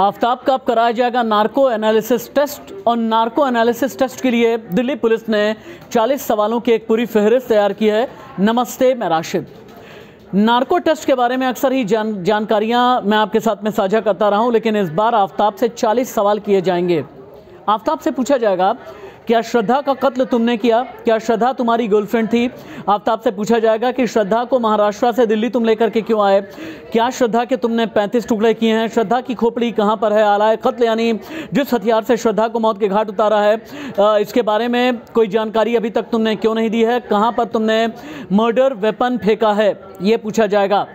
आफ्ताब का अब कराया जाएगा नार्को एनालिसिस टेस्ट और नार्को एनालिसिस टेस्ट के लिए दिल्ली पुलिस ने 40 सवालों की एक पूरी फहरिस्त तैयार की है। नमस्ते, मैं राशिद। नार्को टेस्ट के बारे में अक्सर ही जान, जानकारियाँ मैं आपके साथ में साझा करता रहा हूँ, लेकिन इस बार आफ्ताब से 40 सवाल किए जाएँगे। आफ्ताब से पूछा जाएगा क्या श्रद्धा का कत्ल तुमने किया? क्या श्रद्धा तुम्हारी गर्लफ्रेंड थी? आफ्ताब से पूछा जाएगा कि श्रद्धा को महाराष्ट्र से दिल्ली तुम लेकर के क्यों आए? क्या श्रद्धा के तुमने 35 टुकड़े किए हैं? श्रद्धा की खोपड़ी कहाँ पर है? आला है कत्ल, यानी जिस हथियार से श्रद्धा को मौत के घाट उतारा है इसके बारे में कोई जानकारी अभी तक तुमने क्यों नहीं दी है? कहाँ पर तुमने मर्डर वेपन फेंका है? ये पूछा जाएगा।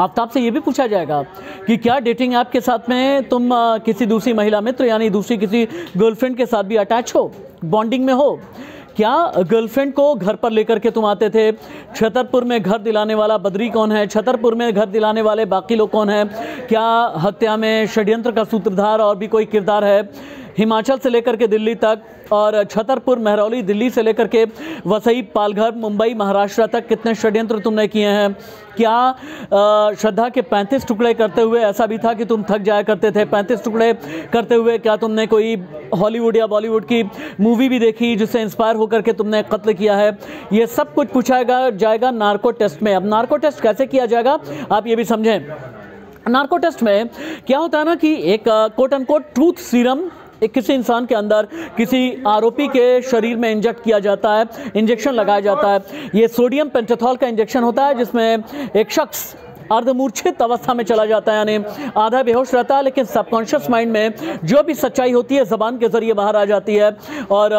आफ्ताब से ये भी पूछा जाएगा कि क्या डेटिंग ऐप के साथ में तुम आ, किसी दूसरी महिला मित्र यानी दूसरी किसी गर्लफ्रेंड के साथ भी अटैच हो? बॉन्डिंग में हो? क्या गर्लफ्रेंड को घर पर लेकर के तुम आते थे? छतरपुर में घर दिलाने वाला बद्री कौन है? छतरपुर में घर दिलाने वाले बाकी लोग कौन है? क्या हत्या में षड्यंत्र का सूत्रधार और भी कोई किरदार है? हिमाचल से लेकर के दिल्ली तक और छतरपुर, महरौली, दिल्ली से लेकर के वसई, पालघर, मुंबई, महाराष्ट्र तक कितने षड्यंत्र तुमने किए हैं? क्या श्रद्धा के 35 टुकड़े करते हुए ऐसा भी था कि तुम थक जाया करते थे? 35 टुकड़े करते हुए क्या तुमने कोई हॉलीवुड या बॉलीवुड की मूवी भी देखी जिससे इंस्पायर होकर के तुमने कत्ल किया है? ये सब कुछ पूछाएगा, जाएगा नार्को टेस्ट में। अब नार्को टेस्ट कैसे किया जाएगा? आप ये भी समझें। नार्को टेस्ट में क्या होता है ना कि एक quote end quote truth serum एक किसी इंसान के अंदर किसी आरोपी के शरीर में इंजेक्ट किया जाता है इंजेक्शन लगाया जाता है। ये सोडियम पेंटेथॉल का इंजेक्शन होता है, जिसमें एक शख्स अर्धमूर्छित अवस्था में चला जाता है, यानी आधा बेहोश रहता है, लेकिन सबकॉन्शियस माइंड में जो भी सच्चाई होती है, जबान के ज़रिए बाहर आ जाती है। और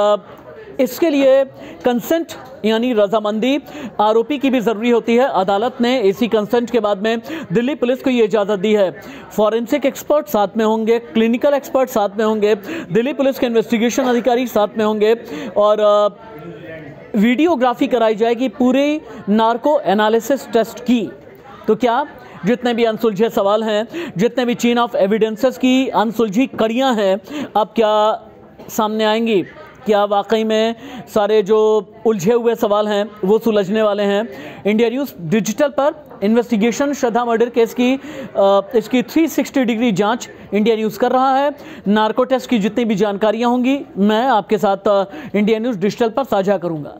इसके लिए कंसेंट यानी रजामंदी, आरोपी की भी ज़रूरी होती है। अदालत ने इसी कंसेंट के बाद में दिल्ली पुलिस को ये इजाज़त दी है। फॉरेंसिक एक्सपर्ट साथ में होंगे क्लिनिकल एक्सपर्ट साथ में होंगे, दिल्ली पुलिस के इन्वेस्टिगेशन अधिकारी साथ में होंगे, और वीडियोग्राफी कराई जाएगी पूरी नार्को एनालिसिस टेस्ट की। तो क्या जितने भी अनसुलझे सवाल हैं, जितने भी चेन ऑफ़ एविडेंसेस की अनसुलझी कड़ियाँ हैं, अब क्या सामने आएँगी? क्या वाकई में सारे जो उलझे हुए सवाल हैं, वो सुलझने वाले हैं। इंडिया न्यूज़ डिजिटल पर इन्वेस्टिगेशन, श्रद्धा मर्डर केस की इसकी 360 डिग्री जाँच इंडिया न्यूज़ कर रहा है। नार्को टेस्ट की जितनी भी जानकारियाँ होंगी, मैं आपके साथ इंडिया न्यूज़ डिजिटल पर साझा करूँगा।